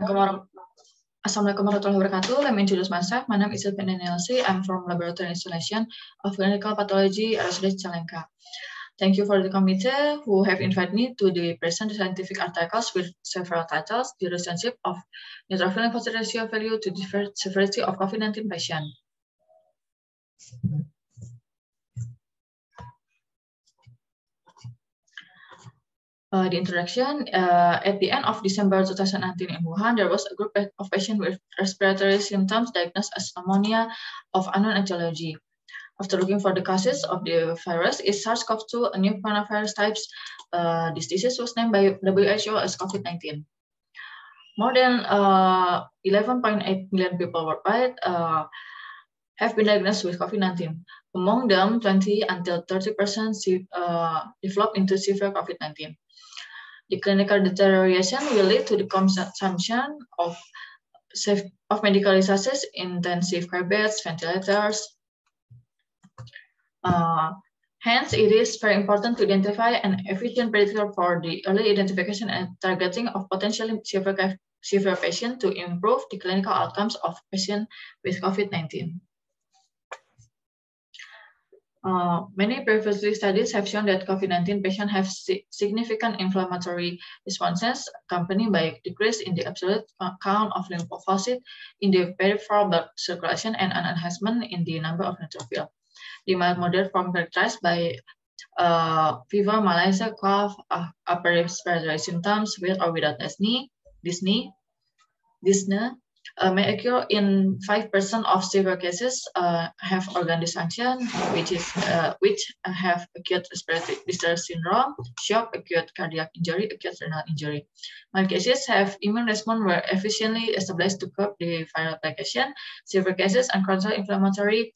Assalamualaikum warahmatullahi wabarakatuh. Let me introduce myself. My name is Ilpin NLC. I'm from Laboratory Installation of Clinical Pathology, RSUD Cicalengka. Thank you for the committee who have invited me to the present scientific articles with several titles, the relationship of neutrophil lymphocyte ratio value to the severity of COVID-19 patient. Uh, the introduction, uh, at the end of December 2019 in Wuhan, there was a group of patients with respiratory symptoms diagnosed as pneumonia of unknown etiology. After looking for the causes of the virus is SARS-CoV-2, a new coronavirus types. Uh, this disease was named by WHO as COVID-19. More than 11.8 uh, million people worldwide uh, have been diagnosed with COVID-19. Among them, 20 until 30% uh, develop into severe COVID-19. The clinical deterioration will lead to the consumption of, safe of medical resources, intensive care beds, ventilators, uh, hence, it is very important to identify an efficient predictor for the early identification and targeting of potentially severe, severe patients to improve the clinical outcomes of patients with COVID-19. Uh, many previously studies have shown that COVID-19 patients have si significant inflammatory responses accompanied by decrease in the absolute count of lymphocytes in the peripheral blood circulation and an enhancement in the number of neutrophils. The mild moderate form characterized by uh, fever, malaise, cough, uh, upper respiratory symptoms with or without dyspnea, dyspnea, dyspnea uh, may occur in 5% of severe cases uh, have organ dysfunction, which is uh, which have acute respiratory distress syndrome, shock, acute cardiac injury, acute renal injury. Mild cases have immune response were efficiently established to curb the viral replication. Severe cases and chronic inflammatory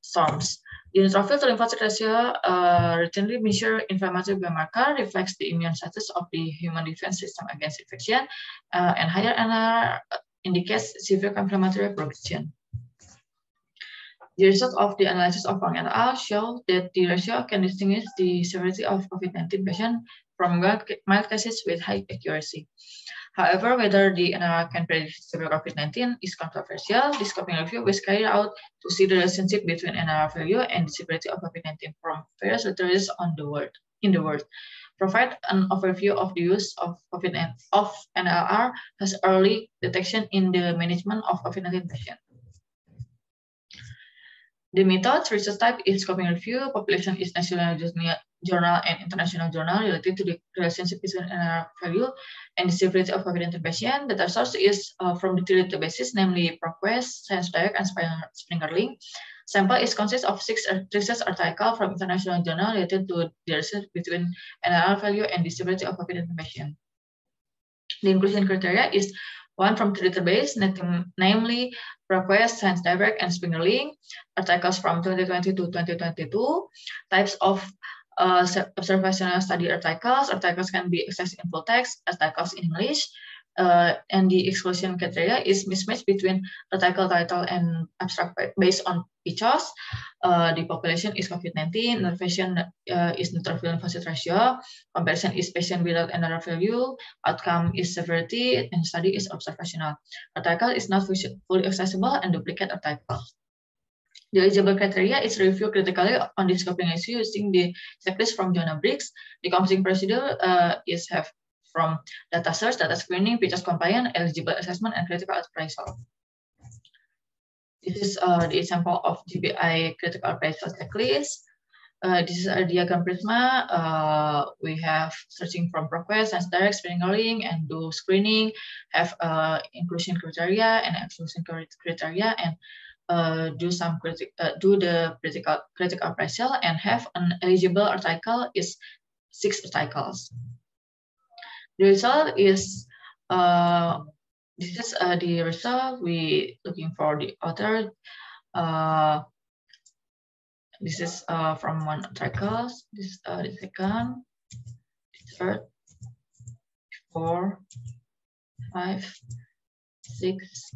storms. The neutrophil to lymphocyte ratio uh, routinely measure inflammatory biomarker reflects the immune status of the human defense system against infection, uh, and higher NR indicates severe inflammatory progression. The result of the analysis of Wang et al. show that the ratio can distinguish the severity of COVID-19 patient from mild cases with high accuracy. However, whether the NLR can predict severe COVID-19 is controversial. This scoping review was carried out to see the relationship between NLR value and the severity of COVID-19 from various literatures on the world in the world. Provide an overview of the use of COVID of NLR as early detection in the management of COVID-19 patients. The methods research type is scoping review, population is national journal and international journal related to the relationship between NLR value and the severity of COVID intervention. Data source is uh, from the three databases, namely ProQuest, ScienceDirect, and Springer, Springerlink. Sample is consists of six research articles from international journal related to the research between NR value and severity of COVID information. The inclusion criteria is one from the database, namely ProQuest, ScienceDirect, and Springerlink, articles from 2020 to 2022, types of uh, observational study articles. Articles can be accessed in full text, articles in English, uh, and the exclusion criteria is mismatch between article title and abstract based on PCOS. Uh, the population is COVID-19, intervention uh, is neutrophil lymphocyte ratio, comparison is patient without NR value, outcome is severity, and study is observational. Article is not fully accessible and duplicate articles. The eligible criteria is reviewed critically on the scoping issue using the checklist from Jonah Briggs. The composing procedure uh, is have from data search, data screening, PICOS compliant, eligible assessment, and critical appraisal. This is uh, the example of JBI critical appraisal checklist. Uh, this is a diagram Prisma. Uh, we have searching from ProQuest and direct screening and do screening, have uh, inclusion criteria and exclusion criteria, and uh, do some critic, uh, do the critical critical appraisal and have an eligible article is six articles. The result is uh, this is uh, the result. We looking for the author. Uh, this is uh, from one article. This is uh, the second, third, four, five, six,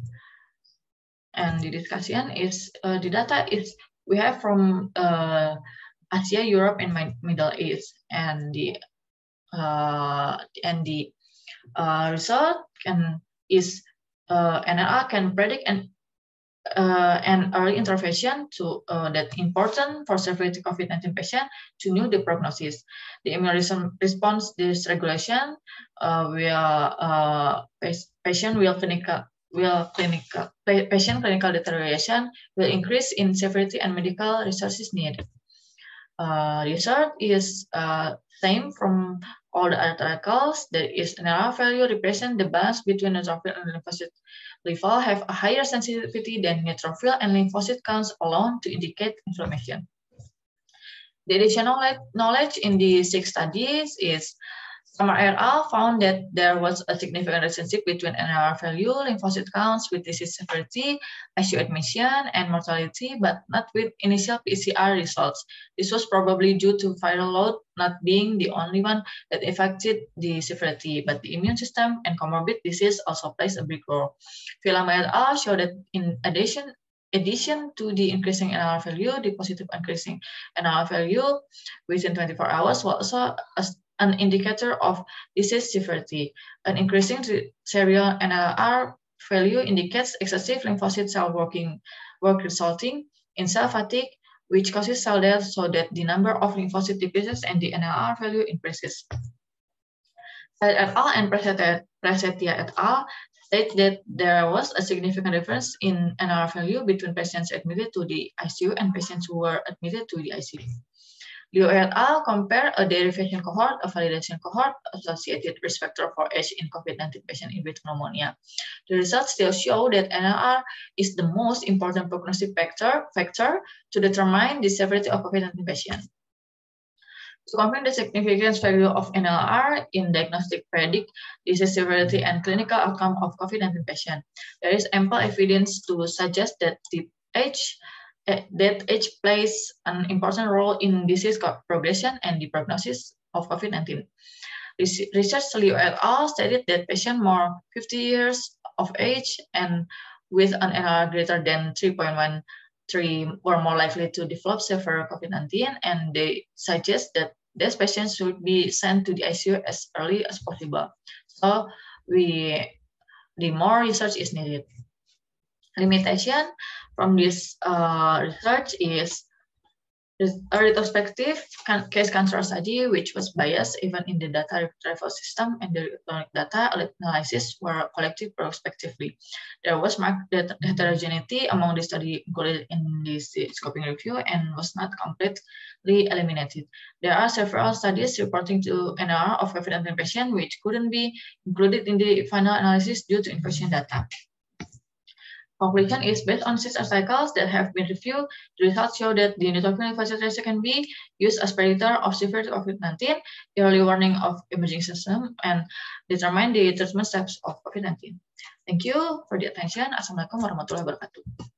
and the discussion is uh, the data is we have from uh, Asia, Europe, and Middle East, and the and the uh, result can is uh, NLR can predict and uh, an early intervention to uh, that important for severity COVID-19 patient to know the prognosis. The immune response dysregulation uh, will uh, patient will clinical will clinical patient clinical deterioration will increase in severity and medical resources needed. Uh, research is uh, same from all the articles. There is NLR value represent the balance between neutrophil and lymphocyte level have a higher sensitivity than neutrophil and lymphocyte counts alone to indicate inflammation. The additional knowledge in the six studies is Summer al. found that there was a significant relationship between NLR value, lymphocyte counts with disease severity, ICU admission, and mortality, but not with initial PCR results. This was probably due to viral load not being the only one that affected the severity, but the immune system and comorbid disease also plays a big role. Vilama et al. showed that in addition, addition to the increasing NLR value, the positive increasing NLR value within 24 hours was also an indicator of disease severity. An increasing serial NLR value indicates excessive lymphocyte cell working work resulting in cell fatigue, which causes cell death so that the number of lymphocyte decreases and the NLR value increases. Said et al. and Prasetya et al. state that there was a significant difference in NLR value between patients admitted to the ICU and patients who were admitted to the ICU. Al. compare a derivation cohort, a validation cohort associated risk factor for age in COVID-19 patient with pneumonia. The results still show that NLR is the most important prognostic factor, factor to determine the severity of COVID-19 patient. To confirm the significance value of NLR in diagnostic predict disease severity and clinical outcome of COVID-19 patient, there is ample evidence to suggest that the age that age plays an important role in disease progression and the prognosis of COVID-19. Research Liu et al. stated that patients more 50 years of age and with an NR greater than 3.13 were more likely to develop severe COVID-19, and they suggest that these patients should be sent to the ICU as early as possible. So we, the more research is needed. Limitation from this uh, research is a retrospective case control study, which was biased even in the data retrieval system and the electronic data analysis were collected prospectively. There was marked heterogeneity among the study included in this scoping review and was not completely eliminated. There are several studies reporting to NR of COVID-19 which couldn't be included in the final analysis due to infection data. Conclusion is based on six cycles that have been reviewed, the results show that the neutrophil lymphocyte can be used as predictor of severe COVID-19, early warning of emerging system, and determine the treatment steps of COVID-19. Thank you for the attention. Assalamualaikum warahmatullahi wabarakatuh.